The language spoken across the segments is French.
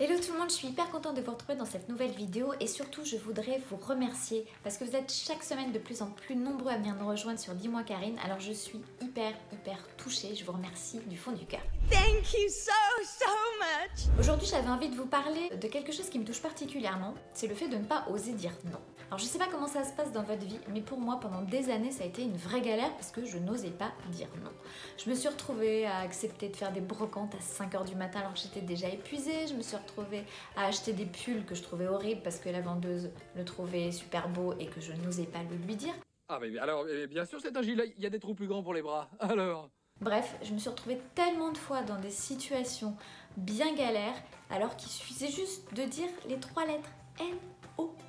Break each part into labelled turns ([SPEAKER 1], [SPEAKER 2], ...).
[SPEAKER 1] Hello tout le monde, je suis hyper contente de vous retrouver dans cette nouvelle vidéo et surtout je voudrais vous remercier parce que vous êtes chaque semaine de plus en plus nombreux à venir nous rejoindre sur Dis-moi Karine. Alors je suis hyper hyper touchée, je vous remercie du fond du cœur.
[SPEAKER 2] Thank you so, so much.
[SPEAKER 1] Aujourd'hui j'avais envie de vous parler de quelque chose qui me touche particulièrement, c'est le fait de ne pas oser dire non. Alors je sais pas comment ça se passe dans votre vie, mais pour moi pendant des années ça a été une vraie galère parce que je n'osais pas dire non. Je me suis retrouvée à accepter de faire des brocantes à 5h du matin alors que j'étais déjà épuisée, je me suis retrouvée à acheter des pulls que je trouvais horribles parce que la vendeuse le trouvait super beau et que je n'osais pas le lui dire.
[SPEAKER 3] Ah mais alors, eh, bien sûr c'est un gilet, il y a des trous plus grands pour les bras. Alors
[SPEAKER 1] Bref, je me suis retrouvée tellement de fois dans des situations bien galères alors qu'il suffisait juste de dire les trois lettres N-O-N.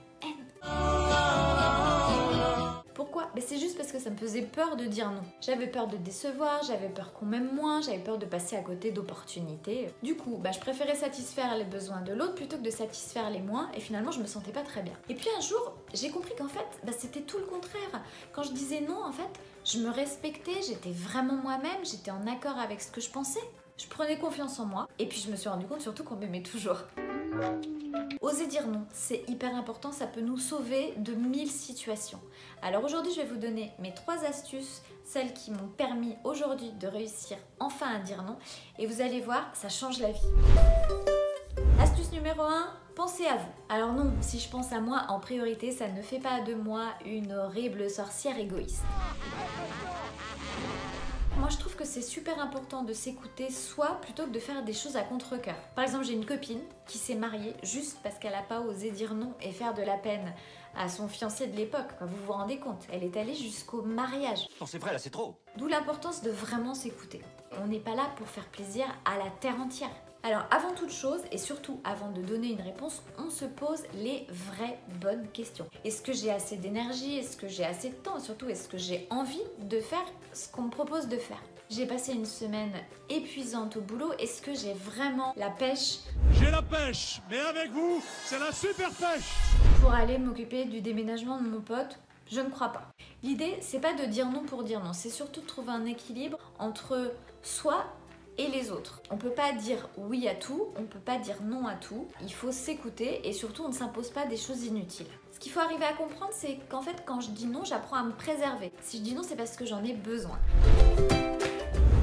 [SPEAKER 1] C'est juste parce que ça me faisait peur de dire non. J'avais peur de décevoir, j'avais peur qu'on m'aime moins, j'avais peur de passer à côté d'opportunités. Du coup, ben, je préférais satisfaire les besoins de l'autre plutôt que de satisfaire les mois et finalement je me sentais pas très bien. Et puis un jour, j'ai compris qu'en fait, ben, c'était tout le contraire. Quand je disais non, en fait, je me respectais, j'étais vraiment moi-même, j'étais en accord avec ce que je pensais. Je prenais confiance en moi et puis je me suis rendu compte surtout qu'on m'aimait toujours. Oser dire non, c'est hyper important, ça peut nous sauver de mille situations. Alors aujourd'hui, je vais vous donner mes trois astuces, celles qui m'ont permis aujourd'hui de réussir enfin à dire non. Et vous allez voir, ça change la vie. Astuce numéro 1, pensez à vous. Alors non, si je pense à moi en priorité, ça ne fait pas de moi une horrible sorcière égoïste moi je trouve que c'est super important de s'écouter soi plutôt que de faire des choses à contre-coeur. Par exemple, j'ai une copine qui s'est mariée juste parce qu'elle n'a pas osé dire non et faire de la peine à son fiancé de l'époque. Vous vous rendez compte Elle est allée jusqu'au mariage.
[SPEAKER 4] Non, c'est vrai, là, c'est trop.
[SPEAKER 1] D'où l'importance de vraiment s'écouter. On n'est pas là pour faire plaisir à la terre entière. Alors avant toute chose et surtout avant de donner une réponse, on se pose les vraies bonnes questions. Est-ce que j'ai assez d'énergie? Est-ce que j'ai assez de temps? Surtout, est-ce que j'ai envie de faire ce qu'on me propose de faire? J'ai passé une semaine épuisante au boulot. Est-ce que j'ai vraiment la pêche?
[SPEAKER 5] J'ai la pêche, mais avec vous, c'est la super pêche
[SPEAKER 1] Pour aller m'occuper du déménagement de mon pote je ne crois pas. L'idée, c'est pas de dire non pour dire non, c'est surtout de trouver un équilibre entre soi les autres. On peut pas dire oui à tout, on peut pas dire non à tout. Il faut s'écouter et surtout on ne s'impose pas des choses inutiles. Ce qu'il faut arriver à comprendre, c'est qu'en fait, quand je dis non, j'apprends à me préserver. Si je dis non, c'est parce que j'en ai besoin.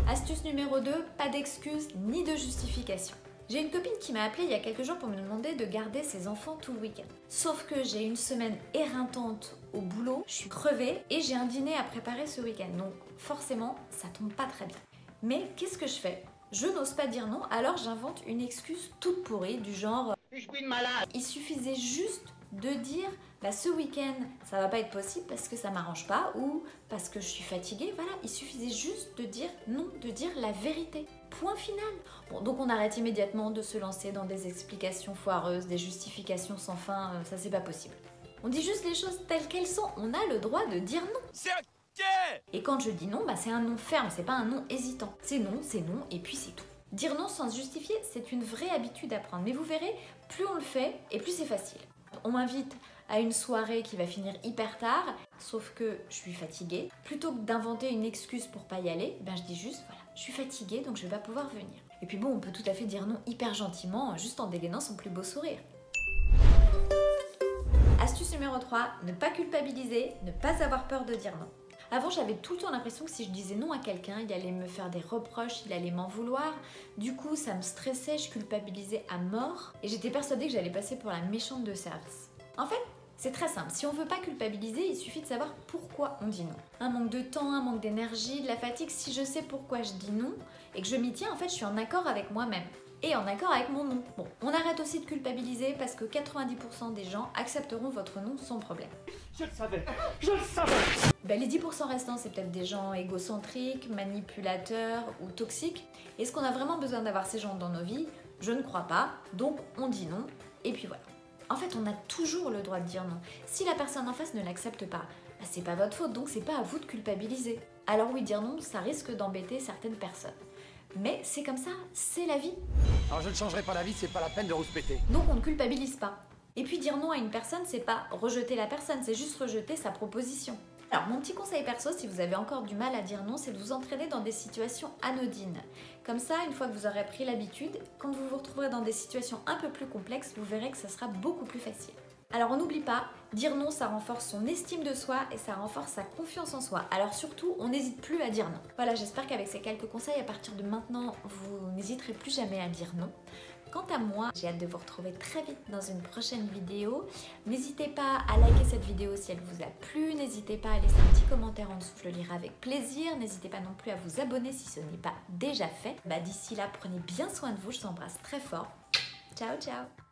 [SPEAKER 1] Astuce numéro 2, pas d'excuses ni de justification. J'ai une copine qui m'a appelé il y a quelques jours pour me demander de garder ses enfants tout le week-end. Sauf que j'ai une semaine éreintante au boulot, je suis crevée et j'ai un dîner à préparer ce week-end. Donc forcément, ça tombe pas très bien. Mais qu'est-ce que je fais? Je n'ose pas dire non, alors j'invente une excuse toute pourrie du genre
[SPEAKER 4] Je suis malade.
[SPEAKER 1] Il suffisait juste de dire bah, ce week-end ça va pas être possible parce que ça m'arrange pas ou parce que je suis fatiguée. Voilà, il suffisait juste de dire non, de dire la vérité. Point final. Bon, donc on arrête immédiatement de se lancer dans des explications foireuses, des justifications sans fin, euh, ça c'est pas possible. On dit juste les choses telles qu'elles sont, on a le droit de dire non. Et quand je dis non, bah c'est un non ferme, c'est pas un non hésitant. C'est non, c'est non, et puis c'est tout. Dire non sans se justifier, c'est une vraie habitude à prendre. Mais vous verrez, plus on le fait, et plus c'est facile. On m'invite à une soirée qui va finir hyper tard, sauf que je suis fatiguée. Plutôt que d'inventer une excuse pour pas y aller, ben je dis juste voilà, je suis fatiguée donc je vais pas pouvoir venir. Et puis bon, on peut tout à fait dire non hyper gentiment, juste en dégainant son plus beau sourire. Astuce numéro 3, ne pas culpabiliser, ne pas avoir peur de dire non. Avant, j'avais tout le temps l'impression que si je disais non à quelqu'un, il allait me faire des reproches, il allait m'en vouloir. Du coup, ça me stressait, je culpabilisais à mort et j'étais persuadée que j'allais passer pour la méchante de service. En fait, c'est très simple. Si on veut pas culpabiliser, il suffit de savoir pourquoi on dit non. Un manque de temps, un manque d'énergie, de la fatigue. Si je sais pourquoi je dis non et que je m'y tiens, en fait, je suis en accord avec moi-même et en accord avec mon nom. Bon, on arrête aussi de culpabiliser parce que 90% des gens accepteront votre nom sans problème.
[SPEAKER 4] Je le savais, je le savais.
[SPEAKER 1] Ben, les 10% restants, c'est peut-être des gens égocentriques, manipulateurs ou toxiques. Est-ce qu'on a vraiment besoin d'avoir ces gens dans nos vies? Je ne crois pas. Donc on dit non et puis voilà. En fait, on a toujours le droit de dire non. Si la personne en face ne l'accepte pas, ben, c'est pas votre faute, donc c'est pas à vous de culpabiliser. Alors oui, dire non, ça risque d'embêter certaines personnes. Mais c'est comme ça, c'est la vie.
[SPEAKER 4] Alors je ne changerai pas la vie, c'est pas la peine de rouspéter.
[SPEAKER 1] Donc on ne culpabilise pas. Et puis dire non à une personne, c'est pas rejeter la personne, c'est juste rejeter sa proposition. Alors mon petit conseil perso, si vous avez encore du mal à dire non, c'est de vous entraîner dans des situations anodines. Comme ça, une fois que vous aurez pris l'habitude, quand vous vous retrouverez dans des situations un peu plus complexes, vous verrez que ça sera beaucoup plus facile. Alors on n'oublie pas, dire non, ça renforce son estime de soi et ça renforce sa confiance en soi. Alors surtout, on n'hésite plus à dire non. Voilà, j'espère qu'avec ces quelques conseils, à partir de maintenant, vous n'hésiterez plus jamais à dire non. Quant à moi, j'ai hâte de vous retrouver très vite dans une prochaine vidéo. N'hésitez pas à liker cette vidéo si elle vous a plu. N'hésitez pas à laisser un petit commentaire en dessous, je le lirai avec plaisir. N'hésitez pas non plus à vous abonner si ce n'est pas déjà fait. Bah, D'ici là, prenez bien soin de vous, je vous très fort. Ciao, ciao